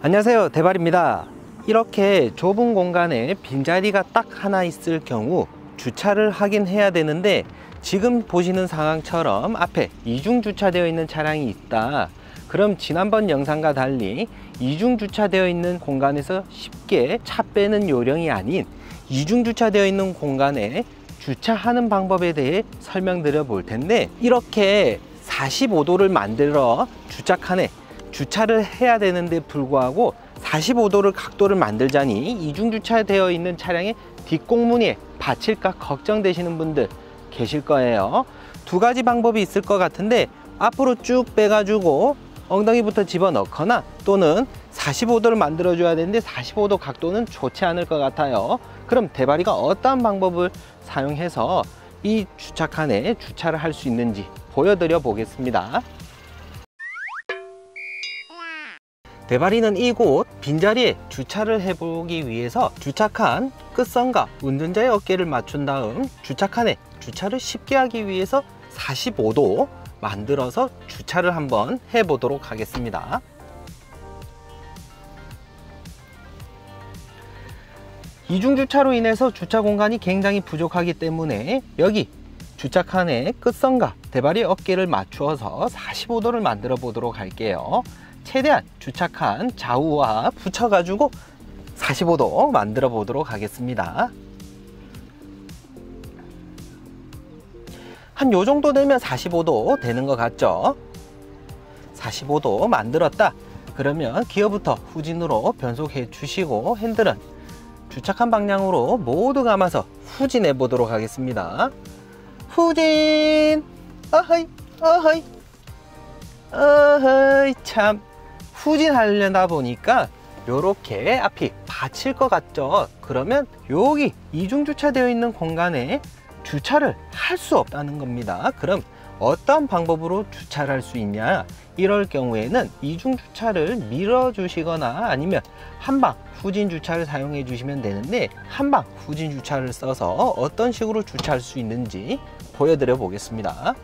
안녕하세요. 대발입니다. 이렇게 좁은 공간에 빈자리가 딱 하나 있을 경우 주차를 하긴 해야 되는데 지금 보시는 상황처럼 앞에 이중 주차되어 있는 차량이 있다. 그럼 지난번 영상과 달리 이중 주차되어 있는 공간에서 쉽게 차 빼는 요령이 아닌 이중 주차되어 있는 공간에 주차하는 방법에 대해 설명드려 볼 텐데 이렇게 45도를 만들어 주차칸에 주차를 해야 되는데 불구하고 45도를 각도를 만들자니 이중 주차되어 있는 차량의 뒷공무니에 받칠까 걱정되시는 분들 계실 거예요. 두 가지 방법이 있을 것 같은데 앞으로 쭉 빼가지고 엉덩이부터 집어넣거나 또는 45도를 만들어 줘야 되는데 45도 각도는 좋지 않을 것 같아요. 그럼 대바리가 어떠한 방법을 사용해서 이 주차칸에 주차를 할 수 있는지 보여드려 보겠습니다 대바리는 이곳 빈자리에 주차를 해보기 위해서 주차칸 끝선과 운전자의 어깨를 맞춘 다음 주차칸에 주차를 쉽게 하기 위해서 45도 만들어서 주차를 한번 해보도록 하겠습니다. 이중주차로 인해서 주차 공간이 굉장히 부족하기 때문에 여기 주차칸의 끝선과 대바리 어깨를 맞추어서 45도를 만들어 보도록 할게요 최대한 주차칸 좌우와 붙여가지고 45도 만들어 보도록 하겠습니다. 한 요정도 되면 45도 되는 것 같죠? 45도 만들었다. 그러면 기어부터 후진으로 변속해 주시고 핸들은 주착한 방향으로 모두 감아서 후진해 보도록 하겠습니다. 후진! 어허이 어허이. 어허이 참 후진하려다 보니까 이렇게 앞이 받칠 것 같죠. 그러면 여기 이중 주차되어 있는 공간에 주차를 할 수 없다는 겁니다. 그럼 어떤 방법으로 주차를 할 수 있냐? 이럴 경우에는 이중 주차를 밀어 주시거나 아니면 한방 후진 주차를 사용해 주시면 되는데 한방 후진 주차를 써서 어떤 식으로 주차할 수 있는지 보여드려 보겠습니다.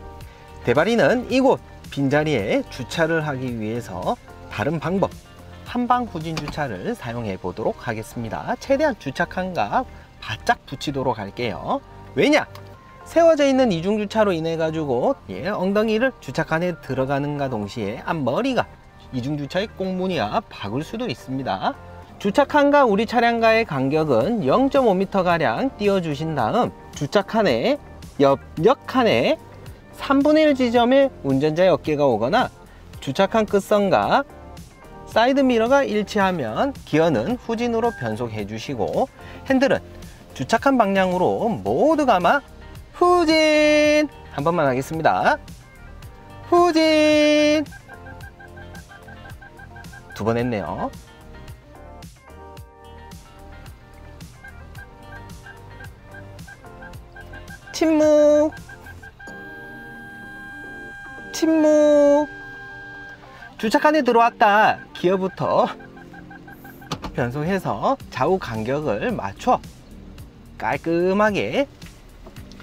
대바리는 이곳 빈자리에 주차를 하기 위해서 다른 방법 한방 후진 주차를 사용해 보도록 하겠습니다. 최대한 주차칸과 바짝 붙이도록 할게요. 왜냐? 세워져 있는 이중 주차로 인해 가지고 예, 엉덩이를 주차칸에 들어가는가 동시에 앞머리가 이중 주차의 꽁무니와 박을 수도 있습니다. 주차칸과 우리 차량과의 간격은 0.5m 가량 띄워 주신 다음 주차칸에 옆역 칸에 3분의 1 지점에 운전자의 어깨가 오거나 주차칸 끝선과 사이드미러가 일치하면 기어는 후진으로 변속해 주시고 핸들은 주착한 방향으로 모두 감아 후진! 한 번만 하겠습니다. 후진! 두 번 했네요. 침묵! 침묵! 주차칸에 들어왔다 기어부터 변속해서 좌우 간격을 맞춰 깔끔하게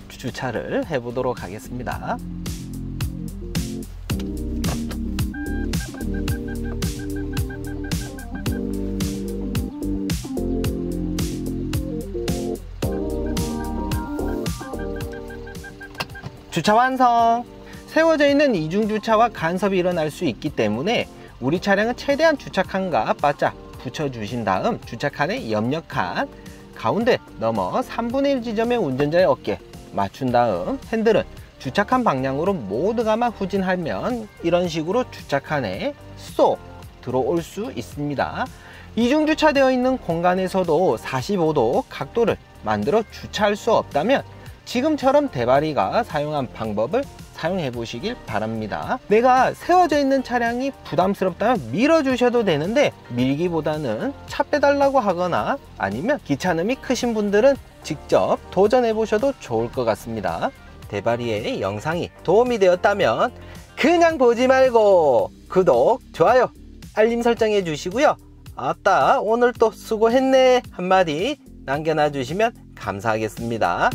주차를 해 보도록 하겠습니다. 주차 완성! 세워져 있는 이중주차와 간섭이 일어날 수 있기 때문에 우리 차량은 최대한 주차칸과 바짝 붙여주신 다음 주차칸의 옆역칸 가운데 넘어 3분의 1 지점의 운전자의 어깨 맞춘 다음 핸들은 주차칸 방향으로 모두 감아 후진하면 이런 식으로 주차칸에 쏙 들어올 수 있습니다. 이중 주차되어 있는 공간에서도 45도 각도를 만들어 주차할 수 없다면 지금처럼 대바리가 사용한 방법을 사용해 보시길 바랍니다. 내가 세워져 있는 차량이 부담스럽다면 밀어 주셔도 되는데 밀기보다는 차 빼달라고 하거나 아니면 귀찮음이 크신 분들은 직접 도전해 보셔도 좋을 것 같습니다. 대바리의 영상이 도움이 되었다면 그냥 보지 말고 구독, 좋아요, 알림 설정해 주시고요. 아따 오늘 또 수고했네. 한마디 남겨놔 주시면 감사하겠습니다